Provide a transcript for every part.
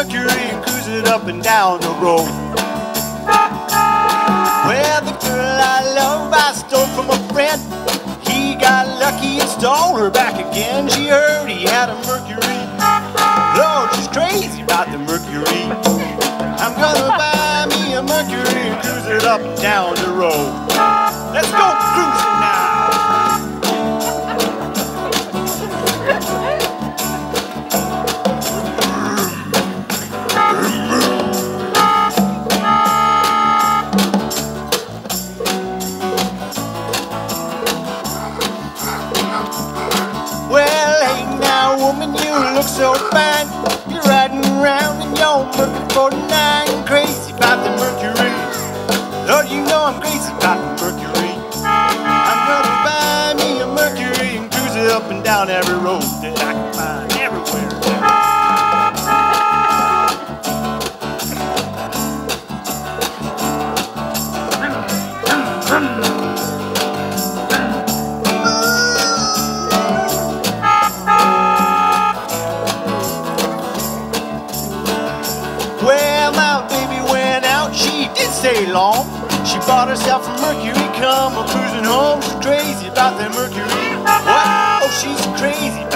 Mercury and cruise it up and down the road. Well, the girl I love I stole from a friend. He got lucky and stole her back again. She heard he had a Mercury. Lord, she's crazy about the Mercury. I'm gonna buy me a Mercury and cruise it up and down the road. Let's go cruising look so fine. You're riding around in your Mercury 49, crazy about the Mercury. Lord, you know I'm crazy about the Mercury. I'm gonna buy me a Mercury and cruise it up and down every road that I can bought herself a Mercury, come a cruising home. She's crazy about that Mercury. What? Oh, she's crazy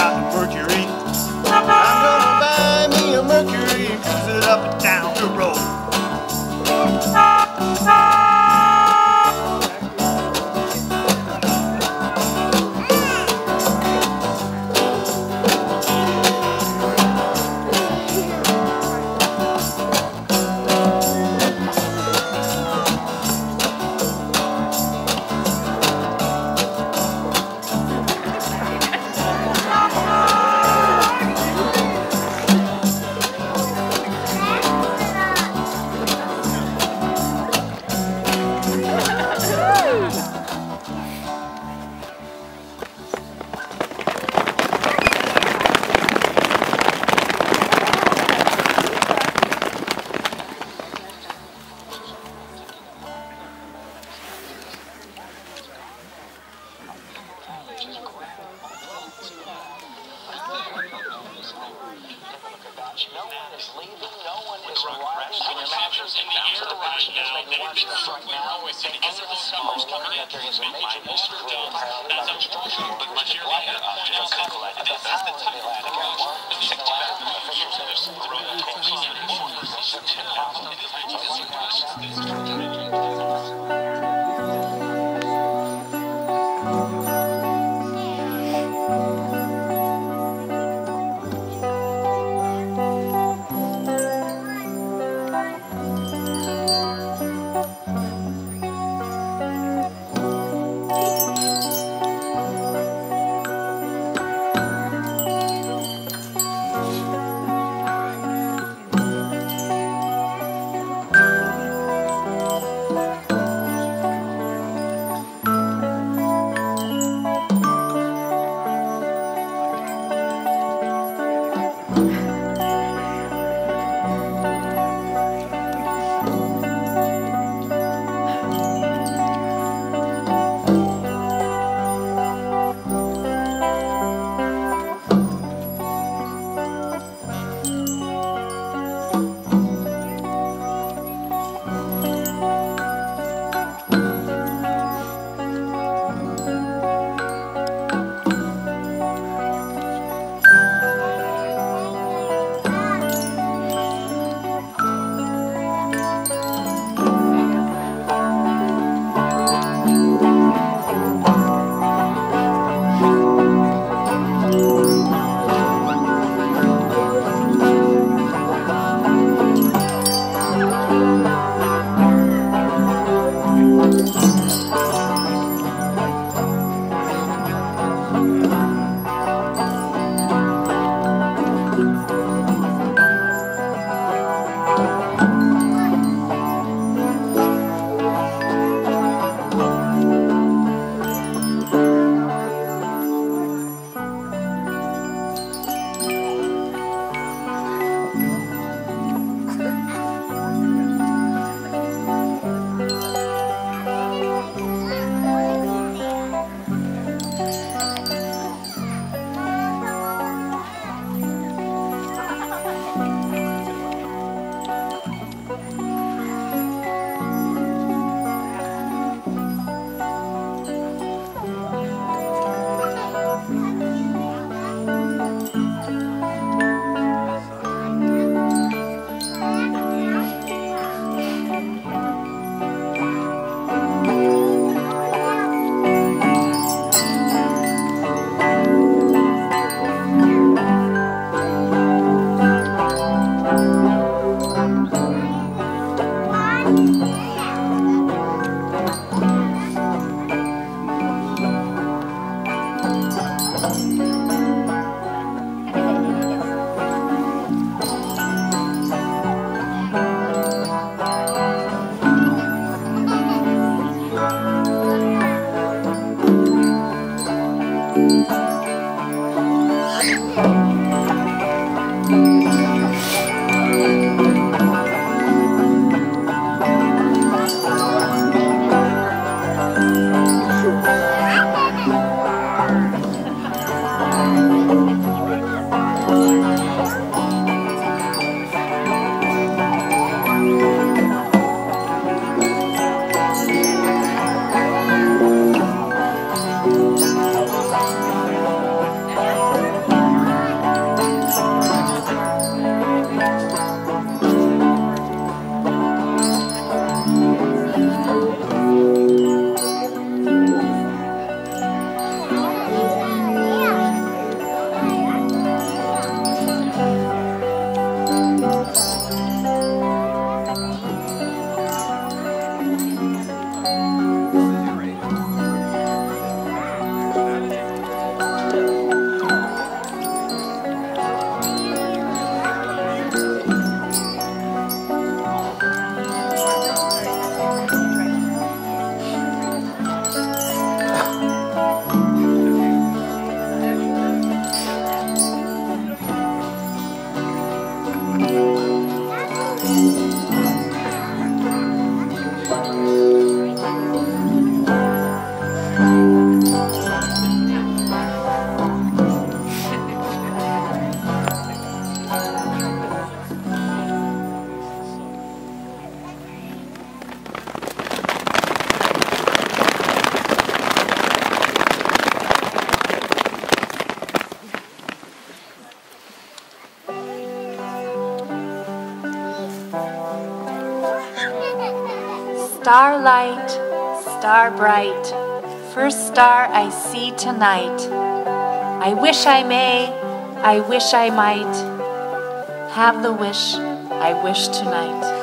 Starlight, star bright, first star I see tonight. I wish I may, I wish I might have the wish I wish tonight.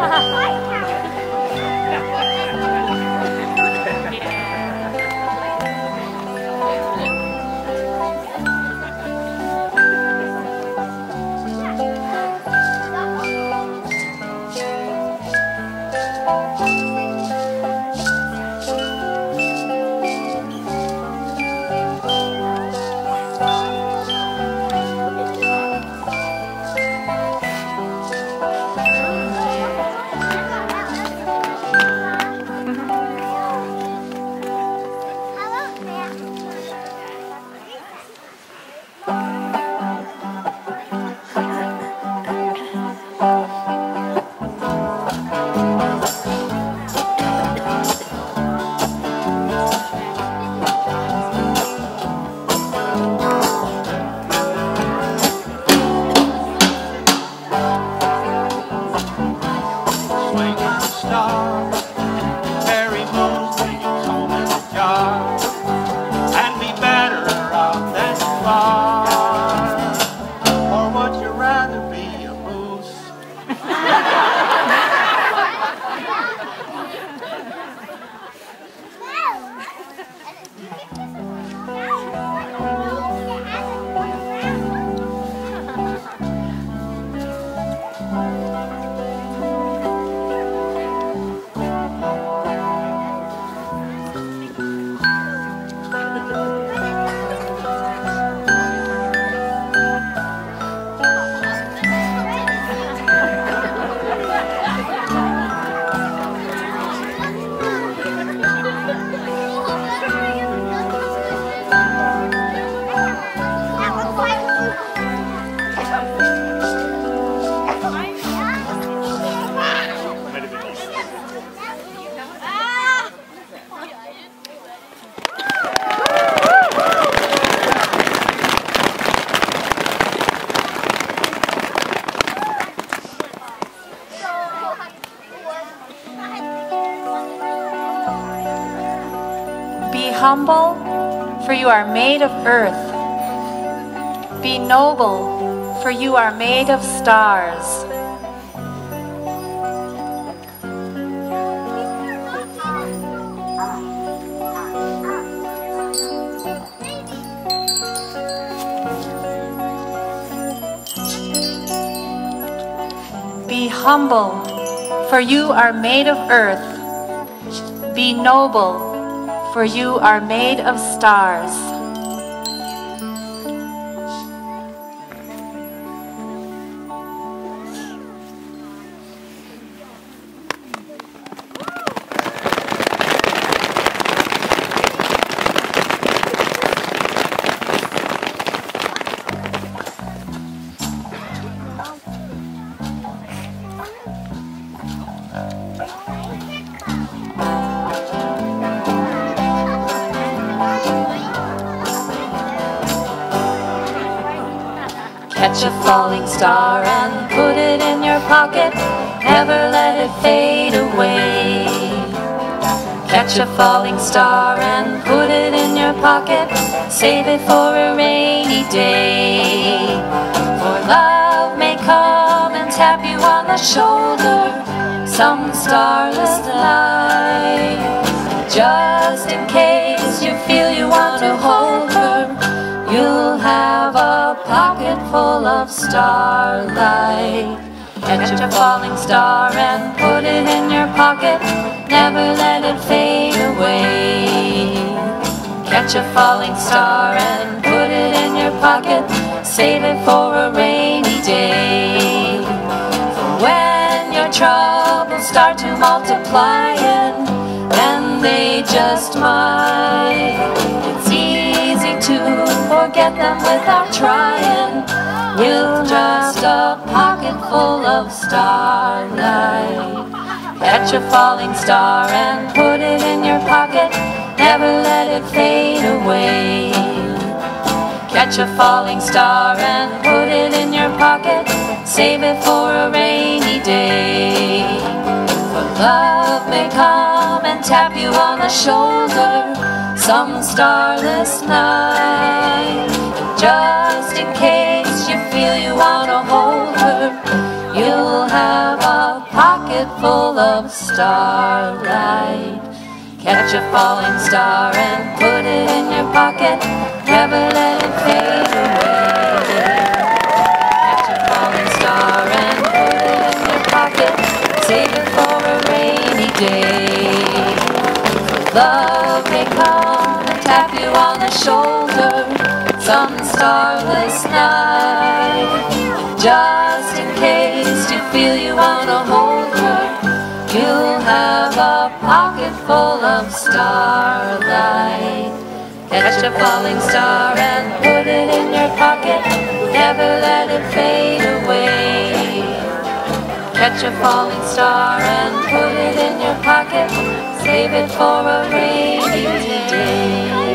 감사합니다. Humble, for you are made of earth. Be noble, for you are made of stars. Be humble, for you are made of earth. Be noble, for you are made of stars. Star and put it in your pocket. Never let it fade away. Catch a falling star and put it in your pocket. Save it for a rainy day. For love may come and tap you on the shoulder some starless night. Just in case you feel you want to hold her, you'll have a pocket full of starlight. Catch a falling star and put it in your pocket. Never let it fade away. Catch a falling star and put it in your pocket. Save it for a rainy day. For when your troubles start to multiplying, and they just might. Forget them without trying. You'll just a pocket full of starlight. Catch a falling star and put it in your pocket. Never let it fade away. Catch a falling star and put it in your pocket. Save it for a rainy day. For love may come and tap you on the shoulder some starless night. Just in case you feel you want to hold her, you'll have a pocket pocket full of starlight. Catch a falling star and put it in your pocket. Never let it fade away. Catch a falling star and put it in your pocket. Save it for a rainy day. Love may come and tap you on the shoulder some starless night. Just in case you feel you wanna hold her, you'll have a pocket full of starlight. Catch a falling star and put it in your pocket. Never let it fade away. Catch a falling star and put it in your pocket. Save it for a rainy day.